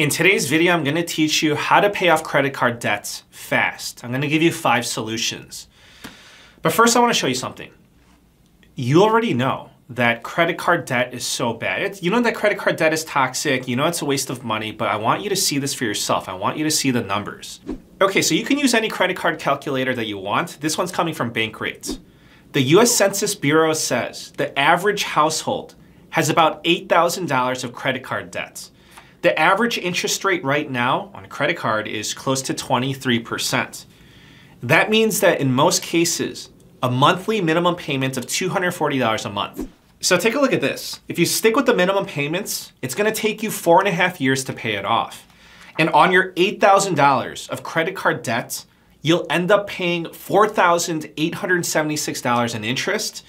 In today's video, I'm gonna teach you how to pay off credit card debts fast. I'm gonna give you five solutions. But first, I wanna show you something. You already know that credit card debt is so bad. It's, you know that credit card debt is toxic, you know it's a waste of money, but I want you to see this for yourself. I want you to see the numbers. Okay, so you can use any credit card calculator that you want. This one's coming from Bankrate. The US Census Bureau says the average household has about $8,000 of credit card debts. The average interest rate right now on a credit card is close to 23%. That means that in most cases, a monthly minimum payment of $240 a month. So take a look at this. If you stick with the minimum payments, it's gonna take you four and a half years to pay it off. And on your $8,000 of credit card debt, you'll end up paying $4,876 in interest.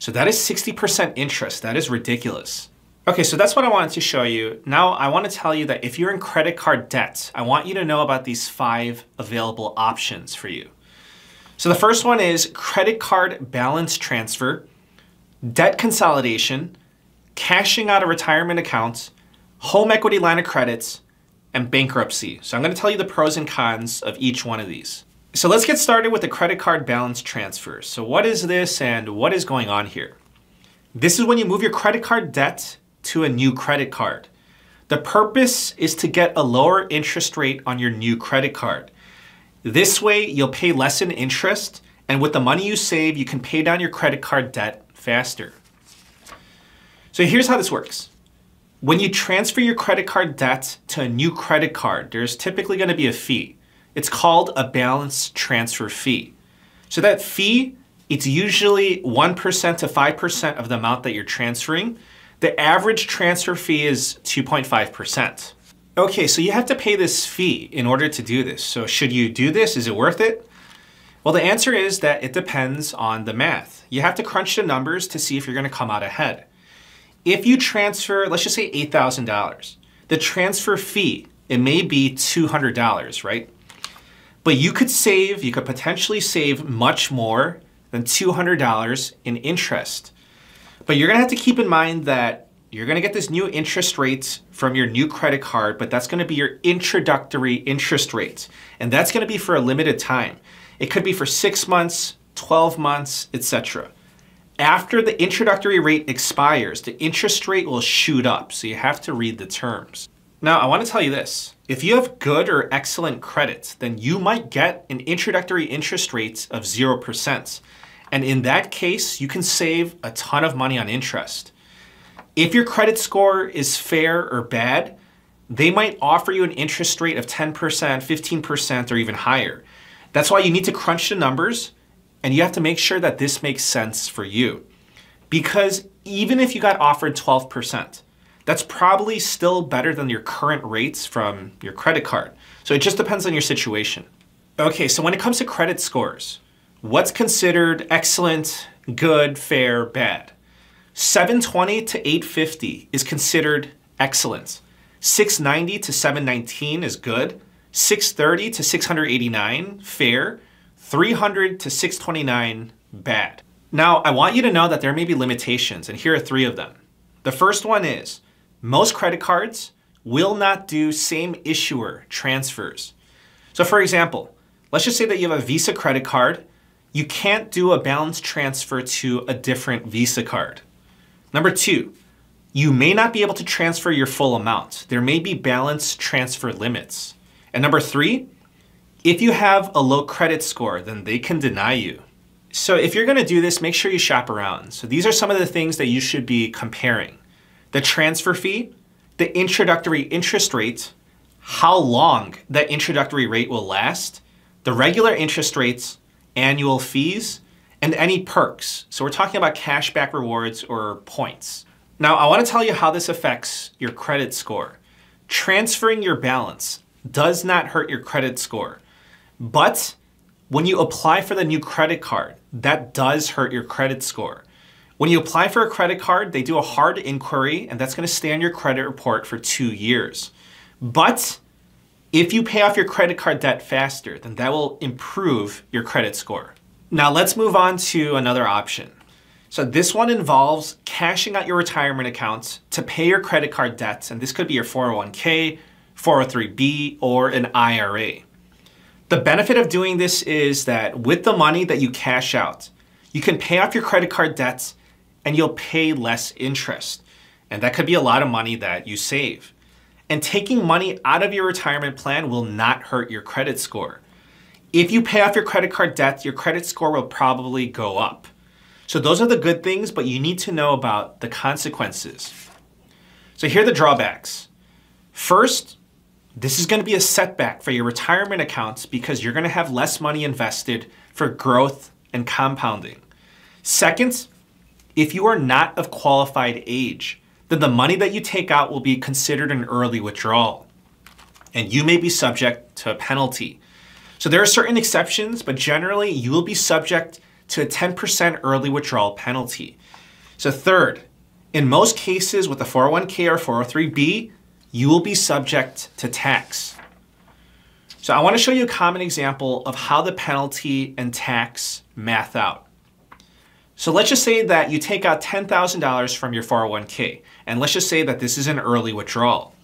So that is 60% interest. That is ridiculous. Okay, so that's what I wanted to show you. Now I want to tell you that if you're in credit card debt, I want you to know about these five available options for you. So the first one is credit card balance transfer, debt consolidation, cashing out of retirement accounts, home equity line of credits, and bankruptcy. So I'm going to tell you the pros and cons of each one of these. So let's get started with the credit card balance transfer. So what is this and what is going on here? This is when you move your credit card debt to a new credit card. The purpose is to get a lower interest rate on your new credit card. This way, you'll pay less in interest, and with the money you save, you can pay down your credit card debt faster. So here's how this works. When you transfer your credit card debt to a new credit card, there's typically going to be a fee. It's called a balance transfer fee. So that fee, it's usually 1% to 5% of the amount that you're transferring. The average transfer fee is 2.5%. Okay, so you have to pay this fee in order to do this. So should you do this? Is it worth it? Well, the answer is that it depends on the math. You have to crunch the numbers to see if you're gonna come out ahead. If you transfer, let's just say $8,000, the transfer fee, it may be $200, right? But you could save, you could potentially save much more than $200 in interest. But you're gonna have to keep in mind that you're gonna get this new interest rate from your new credit card, but that's gonna be your introductory interest rate. And that's gonna be for a limited time. It could be for six months, 12 months, etc. After the introductory rate expires, the interest rate will shoot up, so you have to read the terms. Now, I want to tell you this. If you have good or excellent credit, then you might get an introductory interest rate of 0%. And in that case, you can save a ton of money on interest. If your credit score is fair or bad, they might offer you an interest rate of 10%, 15%, or even higher. That's why you need to crunch the numbers and you have to make sure that this makes sense for you. Because even if you got offered 12%, that's probably still better than your current rates from your credit card. So it just depends on your situation. Okay, so when it comes to credit scores, what's considered excellent, good, fair, bad? 720 to 850 is considered excellent. 690 to 719 is good. 630 to 689, fair. 300 to 629, bad. Now, I want you to know that there may be limitations, and here are three of them. The first one is most credit cards will not do same issuer transfers. So for example, let's just say that you have a Visa credit card. You can't do a balance transfer to a different Visa card. Number two, you may not be able to transfer your full amount. There may be balance transfer limits. And number three, if you have a low credit score, then they can deny you. So if you're gonna do this, make sure you shop around. So these are some of the things that you should be comparing the transfer fee, the introductory interest rate, how long that introductory rate will last, the regular interest rates, annual fees, and any perks. So we're talking about cashback rewards or points. Now, I wanna tell you how this affects your credit score. Transferring your balance does not hurt your credit score, but when you apply for the new credit card, that does hurt your credit score. When you apply for a credit card, they do a hard inquiry and that's gonna stay on your credit report for two years. But if you pay off your credit card debt faster, then that will improve your credit score. Now let's move on to another option. So this one involves cashing out your retirement accounts to pay your credit card debts, and this could be your 401k, 403b, or an IRA. The benefit of doing this is that with the money that you cash out, you can pay off your credit card debts and you'll pay less interest. And that could be a lot of money that you save. And taking money out of your retirement plan will not hurt your credit score. If you pay off your credit card debt, your credit score will probably go up. So those are the good things, but you need to know about the consequences. So here are the drawbacks. First, this is going to be a setback for your retirement accounts because you're going to have less money invested for growth and compounding. Second, if you are not of qualified age, then the money that you take out will be considered an early withdrawal, and you may be subject to a penalty. So there are certain exceptions, but generally you will be subject to a 10% early withdrawal penalty. So third, in most cases with a 401k or 403b, you will be subject to tax. So I want to show you a common example of how the penalty and tax math out. So let's just say that you take out $10,000 from your 401k, and let's just say that this is an early withdrawal.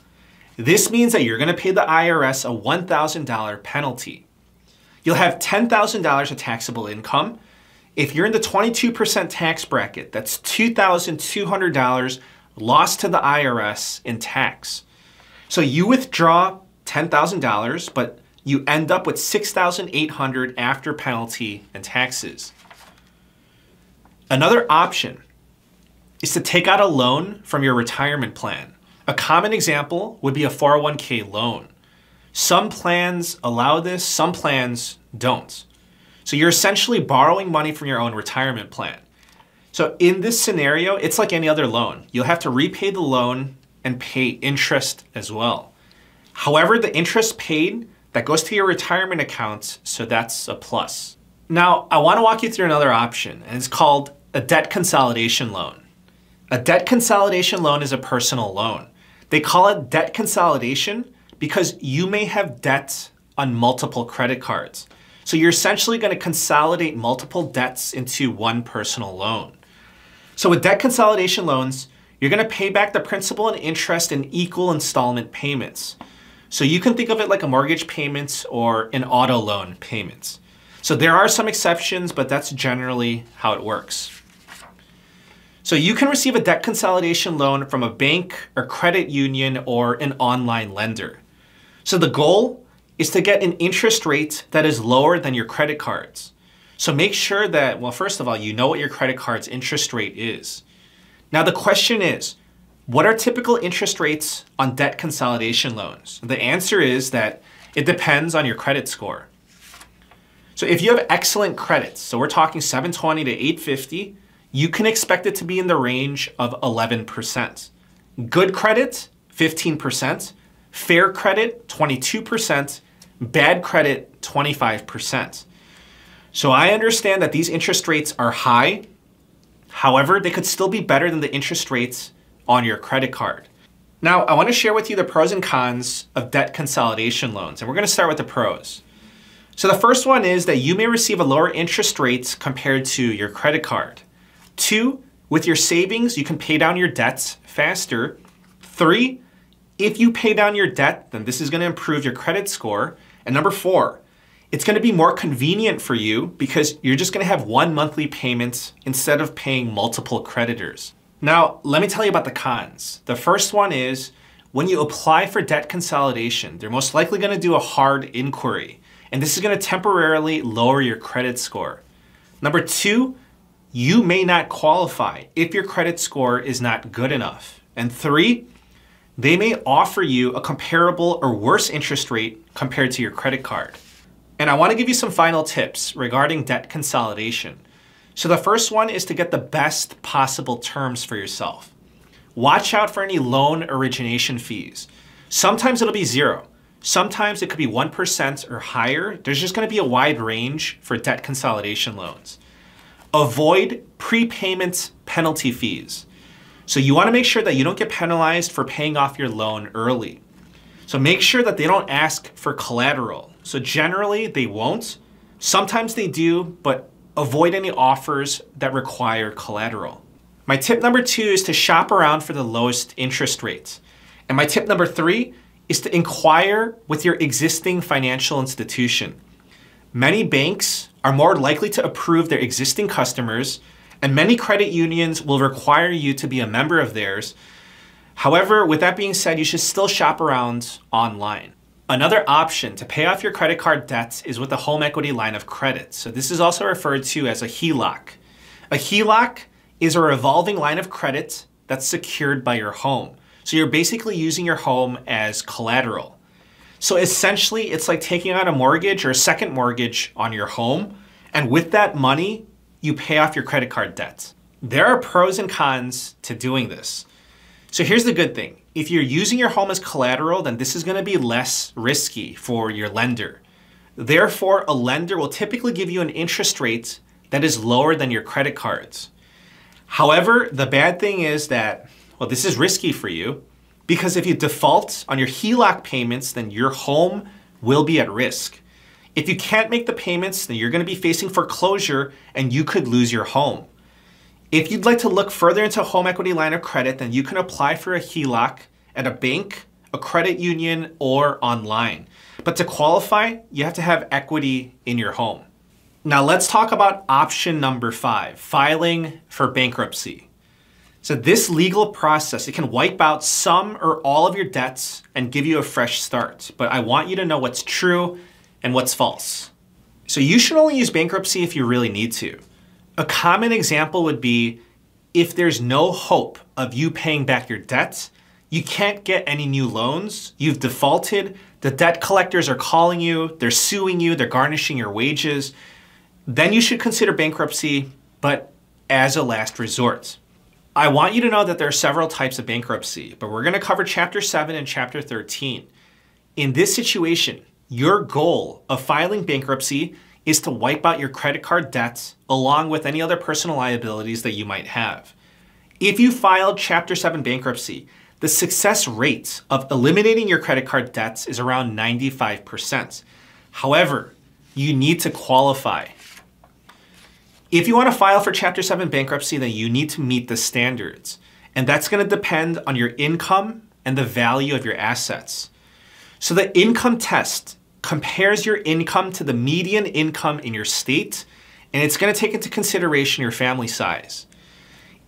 This means that you're going to pay the IRS a $1,000 penalty. You'll have $10,000 of taxable income. If you're in the 22% tax bracket, that's $2,200 lost to the IRS in tax. So you withdraw $10,000, but you end up with 6,800 after penalty and taxes. Another option is to take out a loan from your retirement plan. A common example would be a 401k loan. Some plans allow this, some plans don't. So you're essentially borrowing money from your own retirement plan. So in this scenario, it's like any other loan. You'll have to repay the loan and pay interest as well. However, the interest paid, that goes to your retirement accounts, so that's a plus. Now, I want to walk you through another option, and it's called a debt consolidation loan. A debt consolidation loan is a personal loan. They call it debt consolidation because you may have debts on multiple credit cards. So you're essentially going to consolidate multiple debts into one personal loan. So with debt consolidation loans, you're going to pay back the principal and interest in equal installment payments. So you can think of it like a mortgage payments or an auto loan payments. So there are some exceptions, but that's generally how it works. So you can receive a debt consolidation loan from a bank or credit union or an online lender. So the goal is to get an interest rate that is lower than your credit cards. So make sure that, well, first of all, you know what your credit card's interest rate is. Now the question is, what are typical interest rates on debt consolidation loans? The answer is that it depends on your credit score. So if you have excellent credits, so we're talking 720 to 850, you can expect it to be in the range of 11%. Good credit, 15%. Fair credit, 22%. Bad credit, 25%. So I understand that these interest rates are high. However, they could still be better than the interest rates on your credit card. Now, I want to share with you the pros and cons of debt consolidation loans, and we're going to start with the pros. So the first one is that you may receive a lower interest rates compared to your credit card. Two, with your savings, you can pay down your debts faster. Three, if you pay down your debt, then this is going to improve your credit score. And number four, it's going to be more convenient for you because you're just going to have one monthly payment instead of paying multiple creditors. Now, let me tell you about the cons. The first one is when you apply for debt consolidation, they're most likely going to do a hard inquiry and this is going to temporarily lower your credit score. Number two, you may not qualify if your credit score is not good enough. And three, they may offer you a comparable or worse interest rate compared to your credit card. And I want to give you some final tips regarding debt consolidation. So the first one is to get the best possible terms for yourself. Watch out for any loan origination fees. Sometimes it'll be zero. Sometimes it could be 1% or higher. There's just going to be a wide range for debt consolidation loans. Avoid prepayment penalty fees. So you want to make sure that you don't get penalized for paying off your loan early. So make sure that they don't ask for collateral. So generally they won't. Sometimes they do, but avoid any offers that require collateral. My tip number two is to shop around for the lowest interest rates. And my tip number three is to inquire with your existing financial institution. Many banks are more likely to approve their existing customers, and many credit unions will require you to be a member of theirs. However, with that being said, you should still shop around online. Another option to pay off your credit card debts is with a home equity line of credit. So this is also referred to as a HELOC. A HELOC is a revolving line of credit that's secured by your home. So you're basically using your home as collateral. So essentially, it's like taking out a mortgage or a second mortgage on your home. And with that money, you pay off your credit card debt. There are pros and cons to doing this. So here's the good thing if you're using your home as collateral, then this is going to be less risky for your lender. Therefore, a lender will typically give you an interest rate that is lower than your credit cards. However, the bad thing is that, well, this is risky for you because if you default on your HELOC payments, then your home will be at risk. If you can't make the payments, then you're going to be facing foreclosure and you could lose your home. If you'd like to look further into a home equity line of credit, then you can apply for a HELOC at a bank, a credit union, or online. But to qualify, you have to have equity in your home. Now let's talk about option number five, filing for bankruptcy. So this legal process, it can wipe out some or all of your debts and give you a fresh start. But I want you to know what's true and what's false. So you should only use bankruptcy if you really need to. A common example would be if there's no hope of you paying back your debt, you can't get any new loans, you've defaulted, the debt collectors are calling you, they're suing you, they're garnishing your wages, then you should consider bankruptcy, but as a last resort. I want you to know that there are several types of bankruptcy, but we're going to cover Chapter 7 and Chapter 13. In this situation, your goal of filing bankruptcy is to wipe out your credit card debts along with any other personal liabilities that you might have. If you filed Chapter 7 bankruptcy, the success rate of eliminating your credit card debts is around 95%. However, you need to qualify. If you want to file for Chapter 7 bankruptcy, then you need to meet the standards. And that's going to depend on your income and the value of your assets. So the income test compares your income to the median income in your state, and it's going to take into consideration your family size.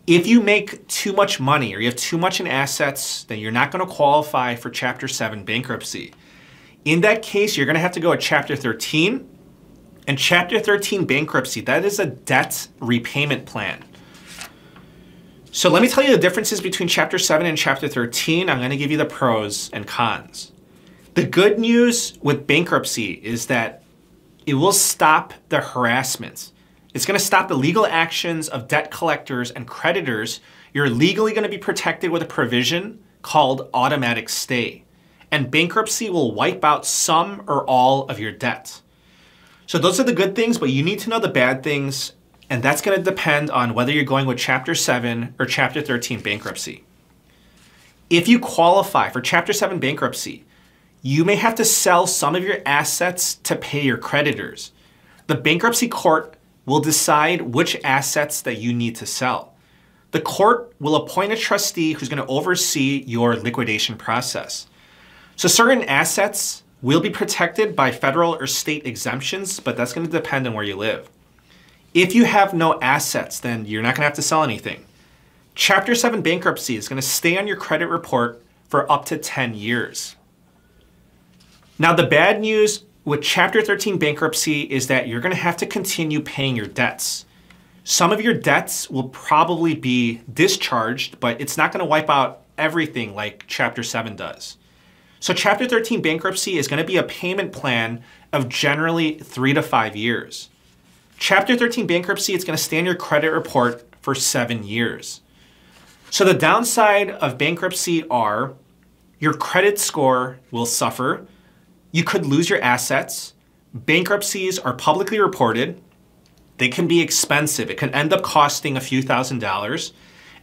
If you make too much money or you have too much in assets, then you're not going to qualify for Chapter 7 bankruptcy. In that case, you're going to have to go at Chapter 13. And Chapter 13 bankruptcy, that is a debt repayment plan. So let me tell you the differences between Chapter 7 and Chapter 13. I'm going to give you the pros and cons. The good news with bankruptcy is that it will stop the harassment. It's going to stop the legal actions of debt collectors and creditors. You're legally going to be protected with a provision called automatic stay. And bankruptcy will wipe out some or all of your debt. So those are the good things, but you need to know the bad things, and that's going to depend on whether you're going with Chapter 7 or Chapter 13 bankruptcy. If you qualify for Chapter 7 bankruptcy, you may have to sell some of your assets to pay your creditors. The bankruptcy court will decide which assets that you need to sell. The court will appoint a trustee who's going to oversee your liquidation process. So certain assets will be protected by federal or state exemptions, but that's going to depend on where you live. If you have no assets, then you're not going to have to sell anything. Chapter 7 bankruptcy is going to stay on your credit report for up to 10 years. Now, the bad news with Chapter 13 bankruptcy is that you're going to have to continue paying your debts. Some of your debts will probably be discharged, but it's not going to wipe out everything like Chapter 7 does. So, Chapter 13 bankruptcy is going to be a payment plan of generally three to five years. Chapter 13 bankruptcy is going to stay on your credit report for seven years. So, the downside of bankruptcy are your credit score will suffer you could lose your assets. Bankruptcies are publicly reported. They can be expensive. It can end up costing a few thousand dollars,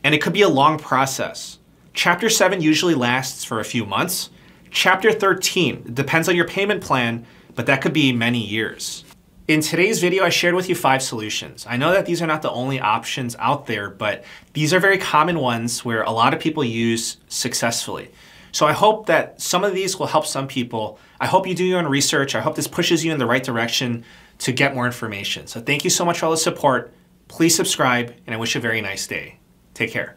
and it could be a long process. Chapter 7 usually lasts for a few months. Chapter 13 depends on your payment plan, but that could be many years. In today's video, I shared with you five solutions. I know that these are not the only options out there, but these are very common ones where a lot of people use successfully. So I hope that some of these will help some people. I hope you do your own research. I hope this pushes you in the right direction to get more information. So thank you so much for all the support. Please subscribe, and I wish you a very nice day. Take care.